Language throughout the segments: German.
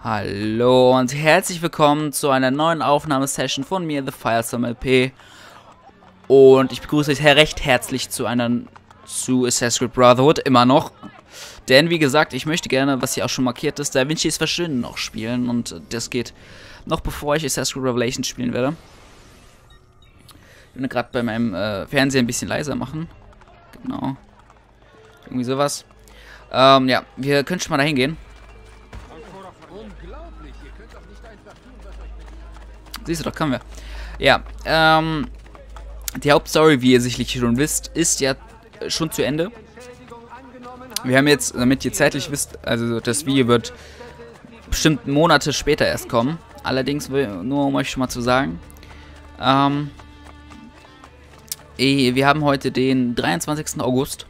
Hallo und herzlich willkommen zu einer neuen Aufnahmesession von mir, The Firestorm LP. Und ich begrüße euch recht herzlich zu einer zu Assassin's Creed Brotherhood, immer noch. Denn wie gesagt, ich möchte gerne, was hier auch schon markiert ist, Da Vinci's Verschwinden noch spielen. Und das geht noch bevor ich Assassin's Creed Revelations spielen werde. Ich will gerade bei meinem äh, Fernseher ein bisschen leiser machen. Genau. Irgendwie sowas. Ähm, ja, wir können schon mal dahin gehen. Siehst du doch, können wir. Ja, ähm, die Hauptstory, wie ihr sicherlich schon wisst, ist ja schon zu Ende. Wir haben jetzt, damit ihr zeitlich wisst, also das Video wird bestimmt Monate später erst kommen. Allerdings, nur um euch schon mal zu sagen, ähm, wir haben heute den 23. August.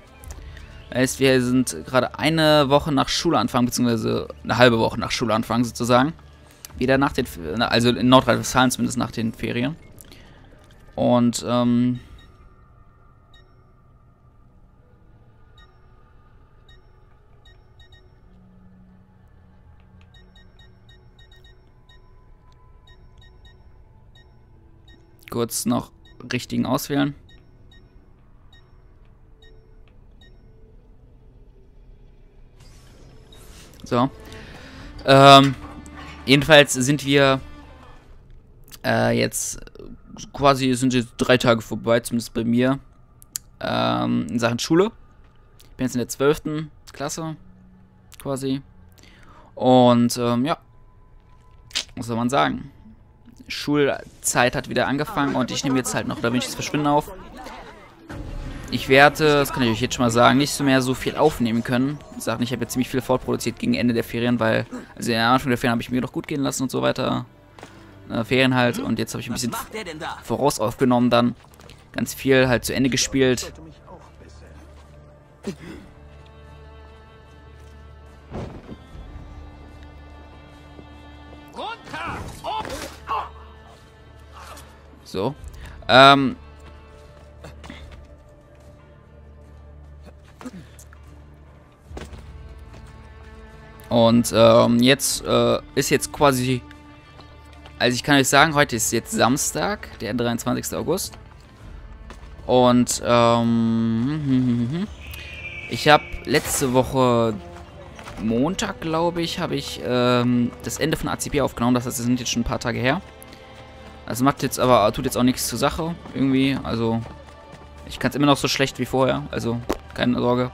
Heißt, wir sind gerade eine Woche nach Schulanfang, beziehungsweise eine halbe Woche nach Schulanfang sozusagen. Wieder nach den, also in Nordrhein-Westfalen zumindest nach den Ferien. Und, ähm, kurz noch richtigen auswählen. So. Ähm, Jedenfalls sind wir äh, jetzt quasi sind jetzt drei Tage vorbei, zumindest bei mir, ähm, in Sachen Schule. Ich bin jetzt in der 12. Klasse quasi. Und ähm, ja, was soll man sagen? Schulzeit hat wieder angefangen und ich nehme jetzt halt noch Da Vinci's Verschwinden auf. Ich werde, das kann ich euch jetzt schon mal sagen, nicht so mehr so viel aufnehmen können. Ich sage, ich habe jetzt ziemlich viel fortproduziert gegen Ende der Ferien, weil, also am Anfang der Ferien habe ich mir doch gut gehen lassen und so weiter. Äh, Ferien halt und jetzt habe ich ein bisschen voraus aufgenommen dann. Ganz viel halt zu Ende gespielt. So. Ähm, Und ähm, jetzt äh, ist jetzt quasi, also ich kann euch sagen, heute ist jetzt Samstag, der 23. August. Und ähm, ich habe letzte Woche Montag, glaube ich, habe ich ähm, das Ende von ACP aufgenommen. Das heißt, es sind jetzt schon ein paar Tage her. Also macht jetzt aber, tut jetzt auch nichts zur Sache irgendwie. Also ich kann es immer noch so schlecht wie vorher. Also keine Sorge.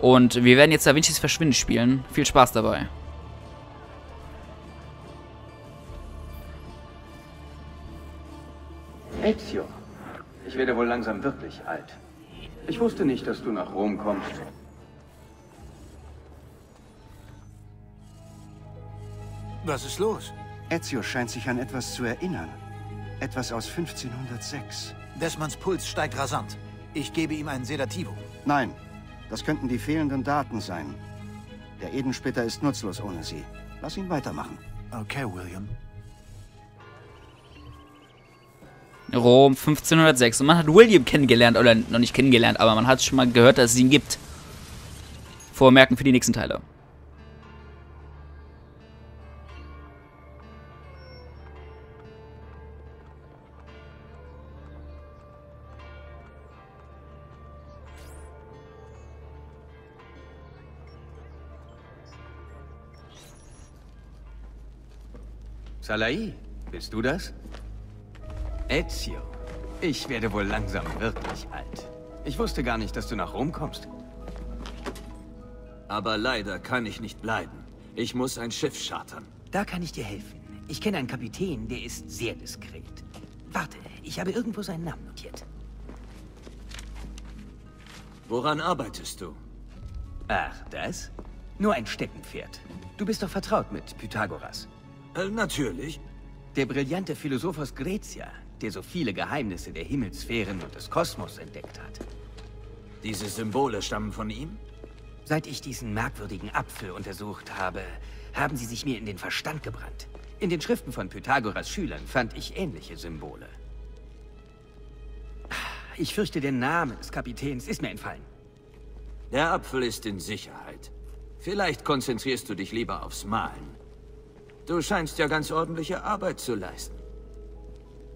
Und wir werden jetzt Da Vinci's Verschwinden spielen. Viel Spaß dabei. Ezio, ich werde wohl langsam wirklich alt. Ich wusste nicht, dass du nach Rom kommst. Was ist los? Ezio scheint sich an etwas zu erinnern. Etwas aus 1506. Desmonds Puls steigt rasant. Ich gebe ihm ein Sedativo. Nein, das könnten die fehlenden Daten sein. Der Edensplitter ist nutzlos ohne sie. Lass ihn weitermachen. Okay, William. Rom 1506. Und man hat William kennengelernt, oder noch nicht kennengelernt, aber man hat schon mal gehört, dass es ihn gibt. Vormerken für die nächsten Teile. Salai, bist du das? Ezio, ich werde wohl langsam wirklich alt. Ich wusste gar nicht, dass du nach Rom kommst. Aber leider kann ich nicht bleiben. Ich muss ein Schiff chartern. Da kann ich dir helfen. Ich kenne einen Kapitän, der ist sehr diskret. Warte, ich habe irgendwo seinen Namen notiert. Woran arbeitest du? Ach, das? Nur ein Steckenpferd. Du bist doch vertraut mit Pythagoras. Äh, natürlich. Der brillante Philosoph aus Grecia, der so viele Geheimnisse der Himmelssphären und des Kosmos entdeckt hat. Diese Symbole stammen von ihm? Seit ich diesen merkwürdigen Apfel untersucht habe, haben sie sich mir in den Verstand gebrannt. In den Schriften von Pythagoras Schülern fand ich ähnliche Symbole. Ich fürchte, der Name des Kapitäns ist mir entfallen. Der Apfel ist in Sicherheit. Vielleicht konzentrierst du dich lieber aufs Malen. Du scheinst ja ganz ordentliche Arbeit zu leisten.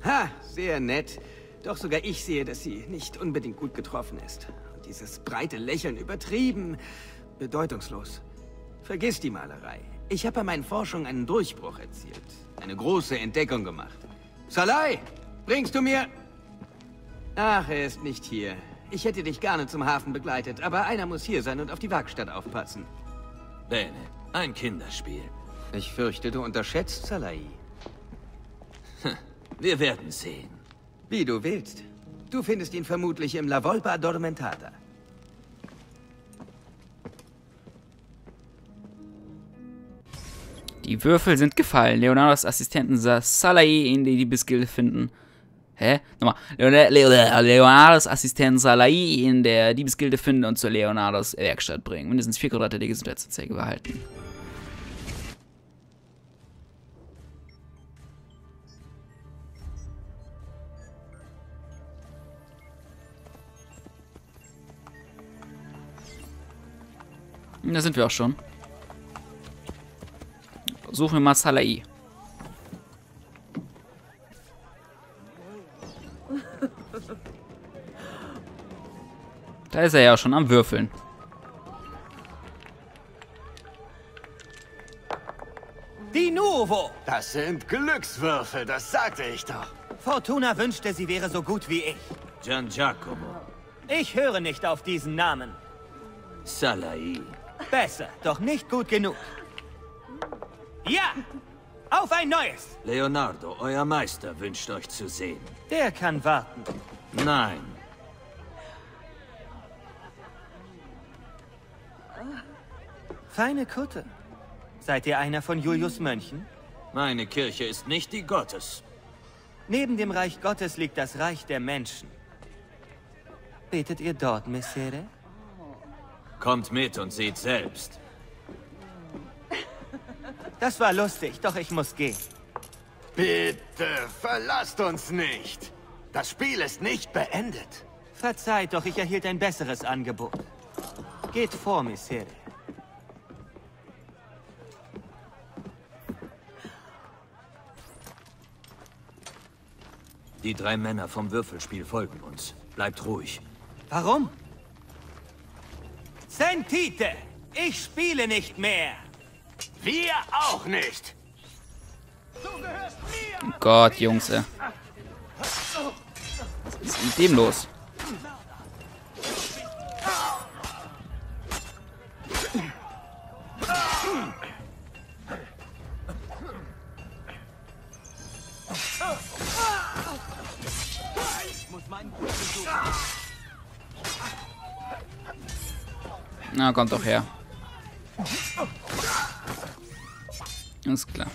Ha, sehr nett. Doch sogar ich sehe, dass sie nicht unbedingt gut getroffen ist. Und dieses breite Lächeln übertrieben, bedeutungslos. Vergiss die Malerei. Ich habe bei meinen Forschungen einen Durchbruch erzielt. Eine große Entdeckung gemacht. Salai, bringst du mir... Ach, er ist nicht hier. Ich hätte dich gerne zum Hafen begleitet, aber einer muss hier sein und auf die Werkstatt aufpassen. Bene, ein Kinderspiel. Ich fürchte, du unterschätzt Salai. Wir werden sehen. Wie du willst. Du findest ihn vermutlich im La Volpa Addormentata. Die Würfel sind gefallen. Leonardos Assistenten Salai in die Diebesgilde finden. Hä? Nochmal. Leonardos Assistent Salai in der Diebesgilde finden und zur Leonardos Werkstatt bringen. Mindestens vier Quadrate der Gesundheitsanzeige behalten. Da sind wir auch schon. Suchen wir mal Salai. Da ist er ja schon am Würfeln. Die Nuovo! Das sind Glückswürfel, das sagte ich doch. Fortuna wünschte, sie wäre so gut wie ich. Gian Giacomo. Ich höre nicht auf diesen Namen. Salai. Besser, doch nicht gut genug. Ja! Auf ein neues! Leonardo, euer Meister, wünscht euch zu sehen. Der kann warten. Nein. Feine Kutte. Seid ihr einer von Julius Mönchen? Meine Kirche ist nicht die Gottes. Neben dem Reich Gottes liegt das Reich der Menschen. Betet ihr dort, Messere? Kommt mit und seht selbst. Das war lustig, doch ich muss gehen. Bitte, verlasst uns nicht. Das Spiel ist nicht beendet. Verzeiht, doch ich erhielt ein besseres Angebot. Geht vor, Messere. Die drei Männer vom Würfelspiel folgen uns. Bleibt ruhig. Warum? Sentite! Ich spiele nicht mehr! Wir auch nicht. Gott, Jungs, ey. Was ist mit dem los? Na, kommt doch her. Alles klar.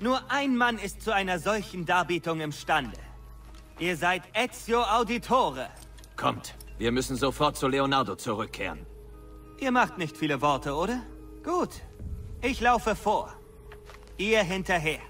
Nur ein Mann ist zu einer solchen Darbietung imstande. Ihr seid Ezio Auditore. Kommt, wir müssen sofort zu Leonardo zurückkehren. Ihr macht nicht viele Worte, oder? Gut. Ich laufe vor. Ihr hinterher.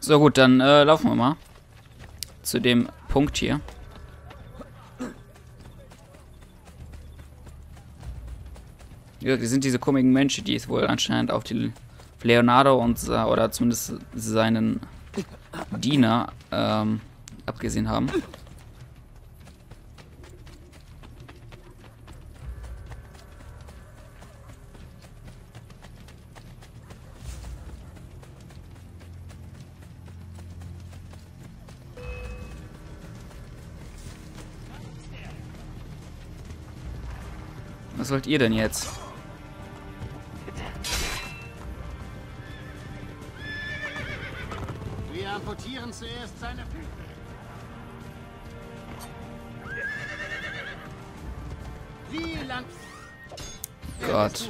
So gut, dann äh, laufen wir mal zu dem Punkt hier. Ja, die sind diese komischen Menschen, die es wohl anscheinend auf die Leonardo und oder zumindest seinen Diener ähm, abgesehen haben. Was wollt ihr denn jetzt? Gott.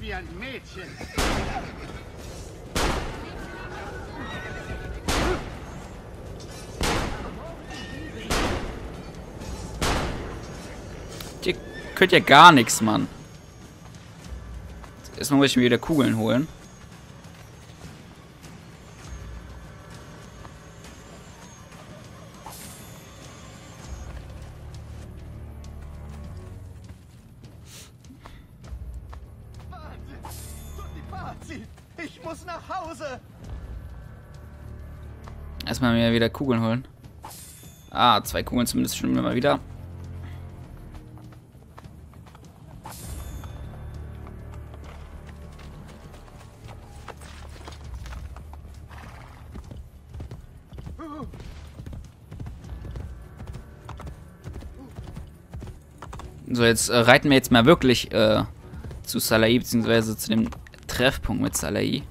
wie ein Mädchen. Ihr könnt ja gar nichts, Mann. Erstmal muss ich mir wieder Kugeln holen. Ich muss nach Hause. Erstmal mir wieder Kugeln holen. Ah, zwei Kugeln zumindest schon immer wieder. So, jetzt äh, reiten wir jetzt mal wirklich äh, zu Salai, beziehungsweise zu dem Treffpunkt mit Salai.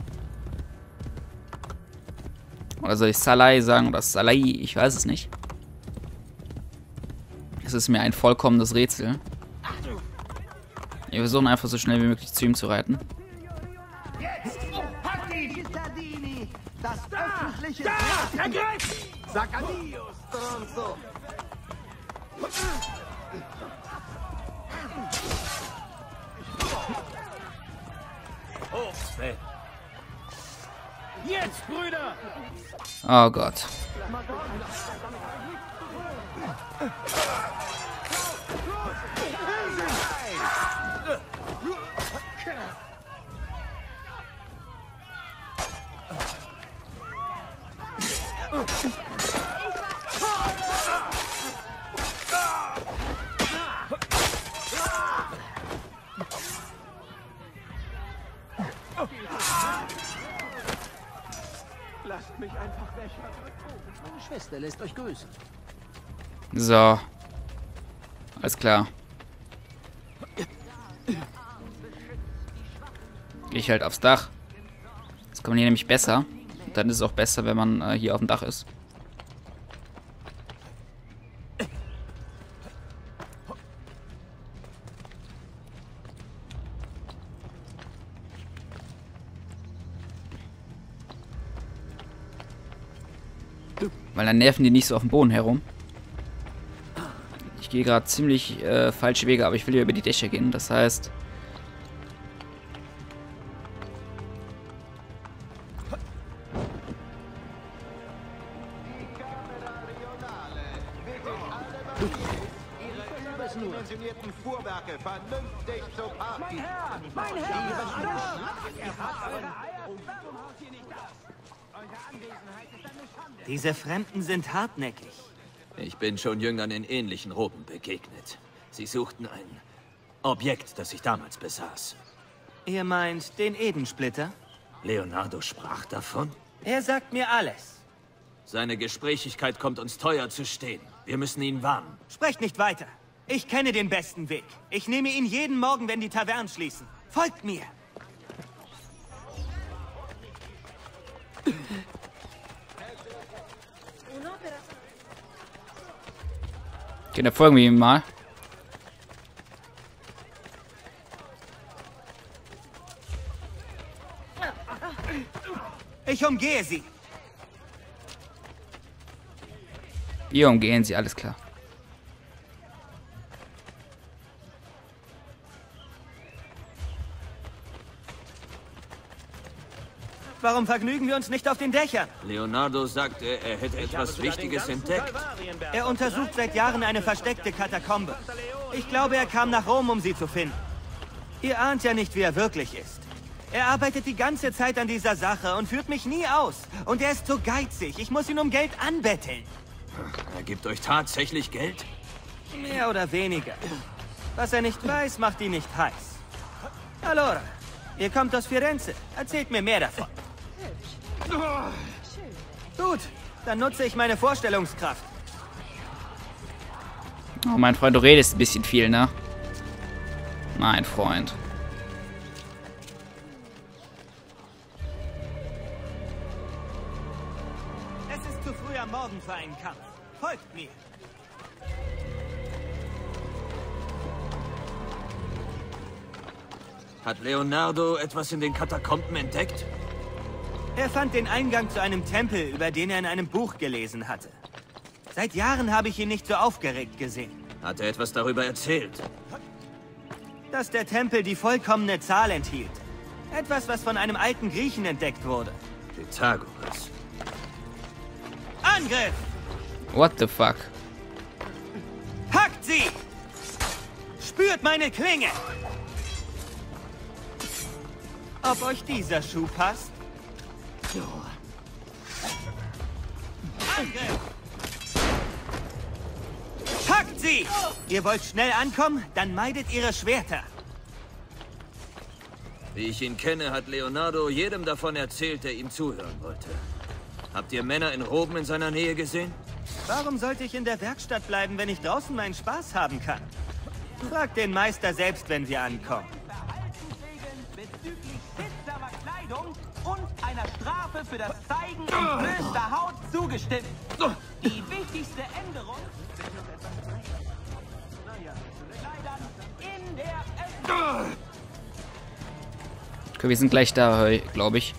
Oder soll ich Salai sagen oder Salai? Ich weiß es nicht. Es ist mir ein vollkommenes Rätsel. Wir versuchen einfach so schnell wie möglich zu ihm zu reiten. Das öffentliche da! Ergriff! Sag adios, Tronzo! Jetzt, Brüder! Oh Gott. Meine Schwester lässt euch grüßen. So. Alles klar. Ich halt aufs Dach. Das kann man hier nämlich besser. Und dann ist es auch besser, wenn man äh, hier auf dem Dach ist. Weil dann nerven die nicht so auf dem Boden herum. Ich gehe gerade ziemlich äh, falsche Wege, aber ich will hier über die Dächer gehen. Das heißt... Dimensionierten Fuhrwerke vernünftig zu parken. Diese Fremden sind hartnäckig. Ich bin schon Jüngern in ähnlichen Roben begegnet. Sie suchten ein Objekt, das ich damals besaß. Ihr meint den Edensplitter? Leonardo sprach davon. Er sagt mir alles. Seine Gesprächigkeit kommt uns teuer zu stehen. Wir müssen ihn warnen. Sprecht nicht weiter. Ich kenne den besten Weg. Ich nehme ihn jeden Morgen, wenn die Tavernen schließen. Folgt mir. Okay, dann folgen wir ihm mal. Ich umgehe sie. Wir umgehen sie, alles klar. Warum vergnügen wir uns nicht auf den Dächern? Leonardo sagte, er hätte etwas Wichtiges entdeckt. Er untersucht seit Jahren eine versteckte Katakombe. Ich glaube, er kam nach Rom, um sie zu finden. Ihr ahnt ja nicht, wie er wirklich ist. Er arbeitet die ganze Zeit an dieser Sache und führt mich nie aus. Und er ist so geizig. Ich muss ihn um Geld anbetteln. Er gibt euch tatsächlich Geld? Mehr oder weniger. Was er nicht weiß, macht ihn nicht heiß. Allora, ihr kommt aus Firenze. Erzählt mir mehr davon. Gut, dann nutze ich meine Vorstellungskraft. Oh, mein Freund, du redest ein bisschen viel, ne? Mein Freund. Es ist zu früh am Morgen für einen Kampf. Folgt mir. Hat Leonardo etwas in den Katakomben entdeckt? Er fand den Eingang zu einem Tempel, über den er in einem Buch gelesen hatte. Seit Jahren habe ich ihn nicht so aufgeregt gesehen. Hat er etwas darüber erzählt? Dass der Tempel die vollkommene Zahl enthielt. Etwas, was von einem alten Griechen entdeckt wurde. Pythagoras. Angriff! What the fuck? Hackt sie! Spürt meine Klinge! Ob euch dieser Schuh passt? Angriff! Hackt sie! Ihr wollt schnell ankommen? Dann meidet ihre Schwerter. Wie ich ihn kenne, hat Leonardo jedem davon erzählt, der ihm zuhören wollte. Habt ihr Männer in Roben in seiner Nähe gesehen? Warum sollte ich in der Werkstatt bleiben, wenn ich draußen meinen Spaß haben kann? Fragt den Meister selbst, wenn wir ankommen. bezüglich Kleidung einer Strafe für das Zeigen entblößter Haut zugestimmt. Die wichtigste Änderung. Okay, wir sind gleich da, glaube ich.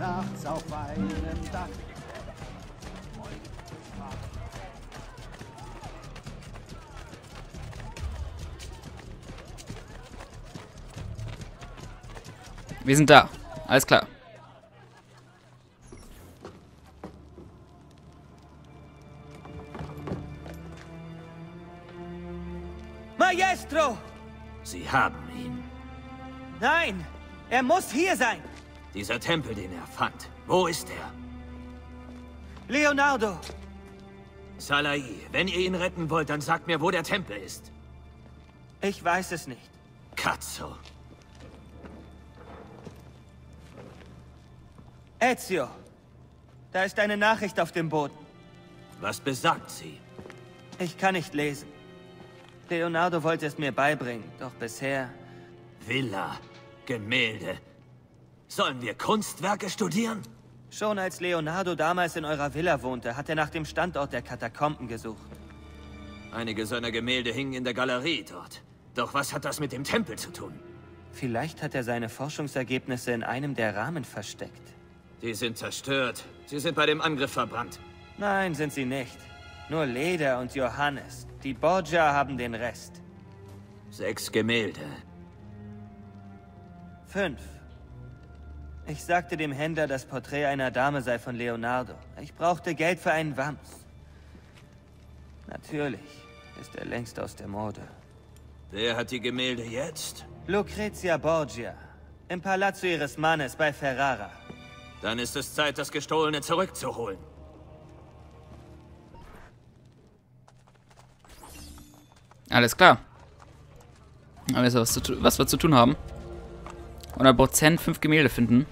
Nachts auf einem Dach. Wir sind da. Alles klar. Maestro! Sie haben ihn. Nein! Er muss hier sein! Dieser Tempel, den er fand. Wo ist er? Leonardo! Salai, wenn ihr ihn retten wollt, dann sagt mir, wo der Tempel ist. Ich weiß es nicht. Katzo. Ezio! Da ist eine Nachricht auf dem Boden. Was besagt sie? Ich kann nicht lesen. Leonardo wollte es mir beibringen, doch bisher... Villa. Gemälde. Sollen wir Kunstwerke studieren? Schon als Leonardo damals in eurer Villa wohnte, hat er nach dem Standort der Katakomben gesucht. Einige seiner Gemälde hingen in der Galerie dort. Doch was hat das mit dem Tempel zu tun? Vielleicht hat er seine Forschungsergebnisse in einem der Rahmen versteckt. Die sind zerstört. Sie sind bei dem Angriff verbrannt. Nein, sind sie nicht. Nur Leder und Johannes. Die Borgia haben den Rest. Sechs Gemälde. Fünf. Ich sagte dem Händler, das Porträt einer Dame sei von Leonardo. Ich brauchte Geld für einen Wams. Natürlich ist er längst aus der Mode. Wer hat die Gemälde jetzt? Lucrezia Borgia. Im Palazzo ihres Mannes bei Ferrara. Dann ist es Zeit, das Gestohlene zurückzuholen. Alles klar. Aber jetzt was, was wir zu tun haben. 100% fünf Gemälde finden.